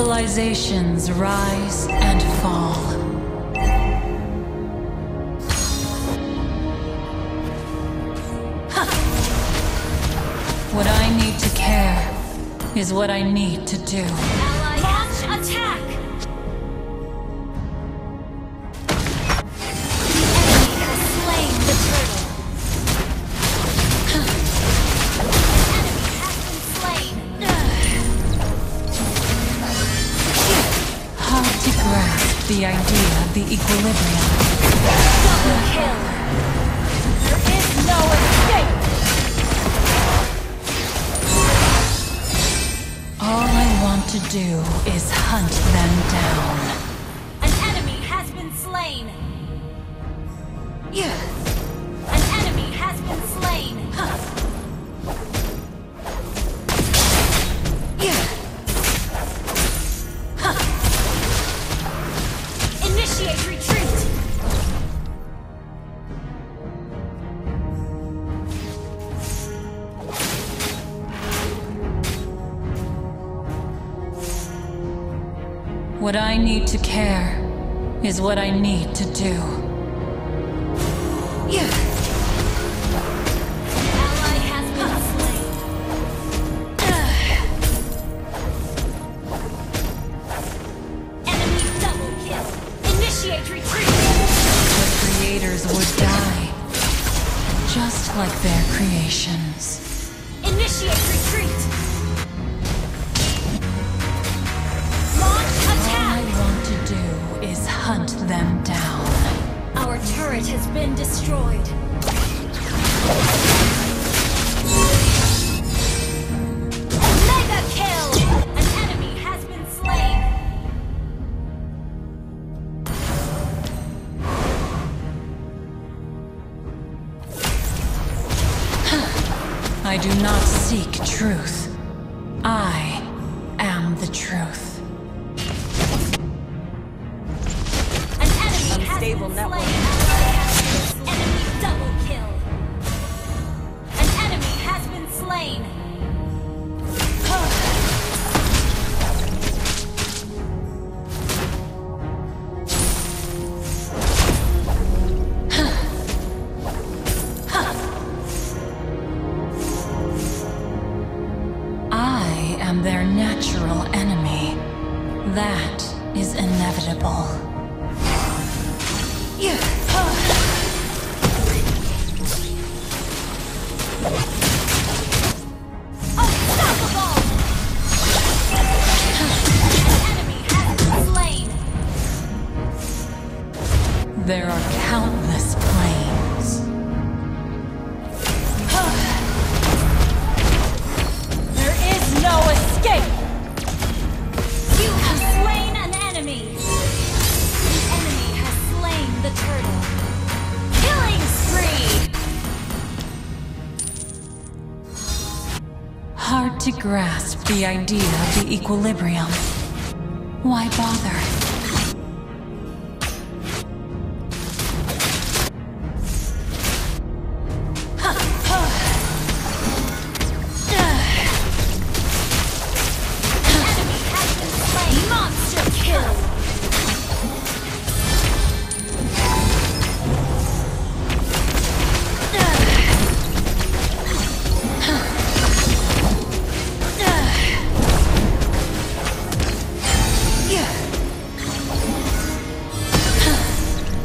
Civilizations rise and fall. What I need to care is what I need to do. The idea of the equilibrium. Double kill! There is no escape! All I want to do is hunt them down. An enemy has been slain. An need to care is what I need to do. Destroyed. Mega kill! An enemy has been slain. I do not seek truth. Hard to grasp the idea of the equilibrium. Why bother?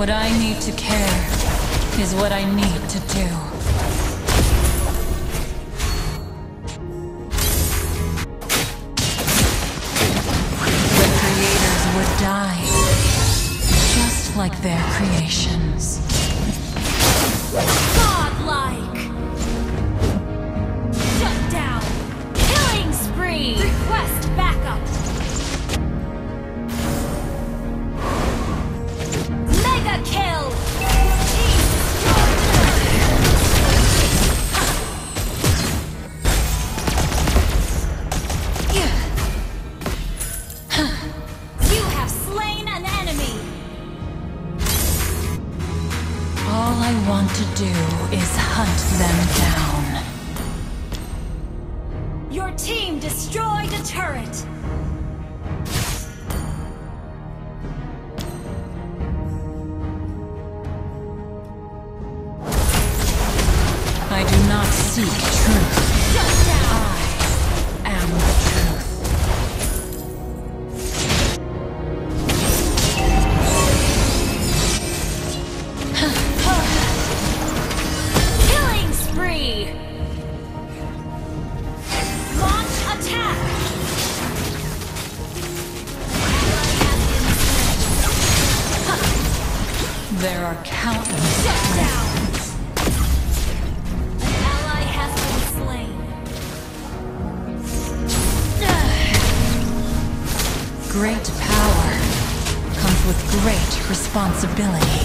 What I need to care is what I need to do. The creators would die, just like their creations. Seek truth. Shut down. I am the truth. Killing spree. Launch attack. There are countless Shut down. Great power comes with great responsibility.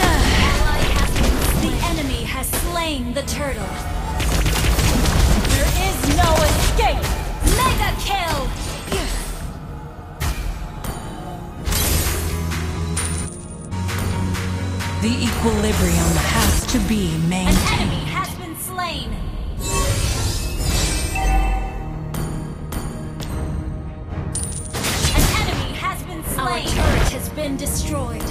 Ally has been slain. The enemy has slain the turtle. There is no escape. Mega kill. The equilibrium has to be maintained. Destroyed.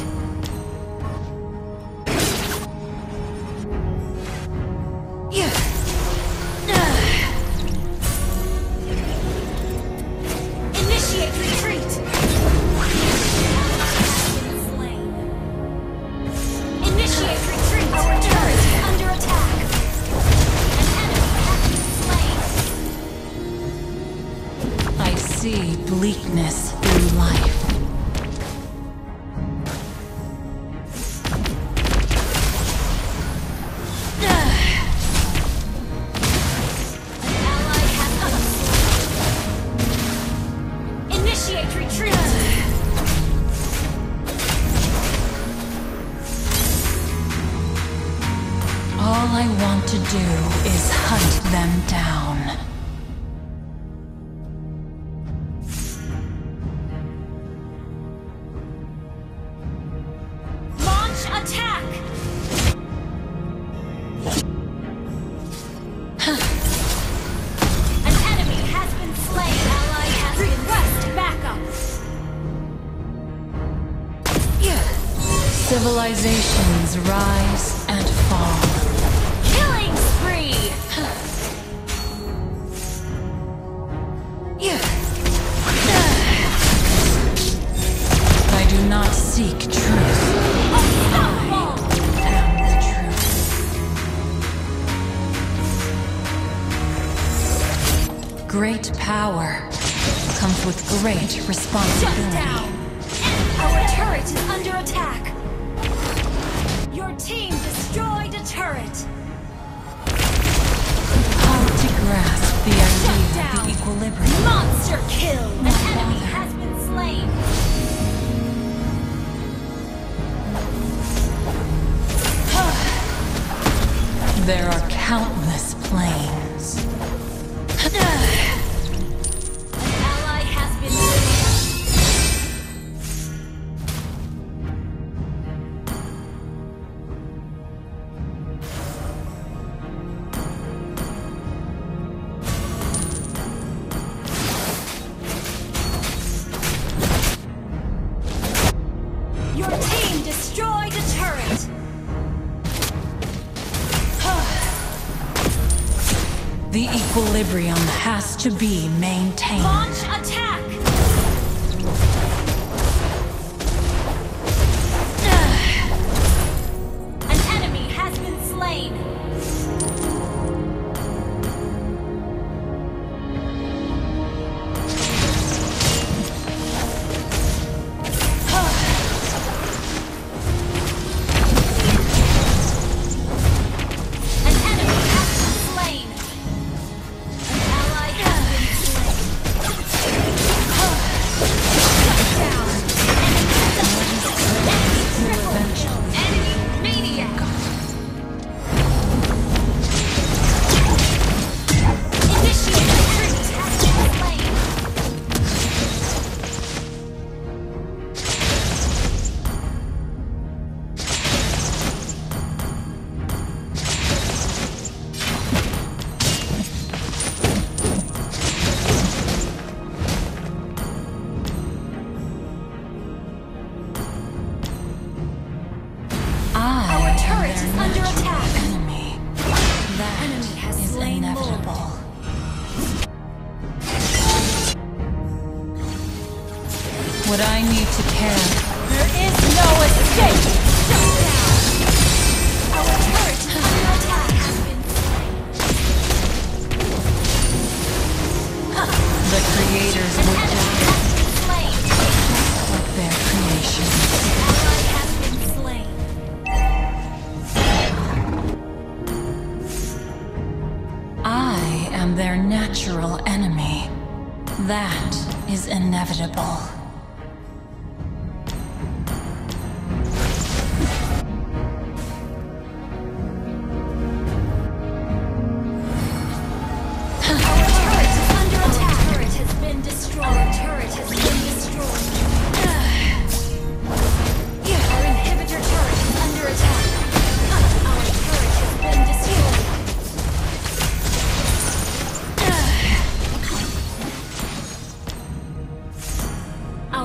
Initiate retreat. Slain. Initiate retreat. Under attack. Enemy has been slain. I see bleakness do is hunt them down. Launch attack. An enemy has been slain. Ally has Request backup. Civilizations rise and fall. Not seek truth. Unstoppable. am the truth. Great power comes with great Shut responsibility. down. Our turret is under attack. Your team destroyed a turret. Grasp the idea of the equilibrium. Monster kill. An enemy has been slain. Countless equilibrium has to be maintained. Launch What I need to care There is no escape! Shut down! Our turret is under attack the creators would die has been slain! like their creation. Ally has been slain. I am their natural enemy. That is inevitable.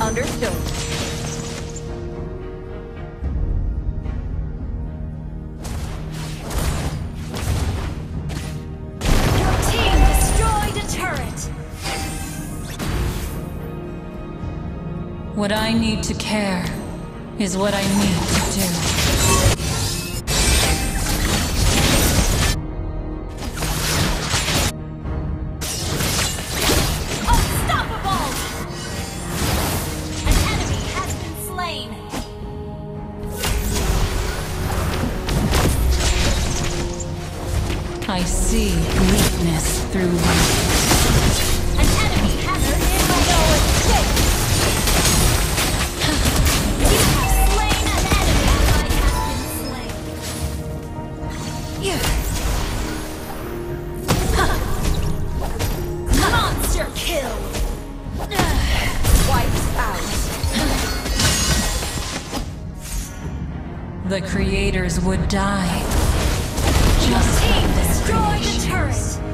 Understood. Your team destroyed a turret! What I need to care is what I need to do. See weakness through weakness. An enemy has been no escape! You have slain an enemy! Ally has been slain. Monster kill! Wiped out. The creators would die. Just Team like their destroy the turret.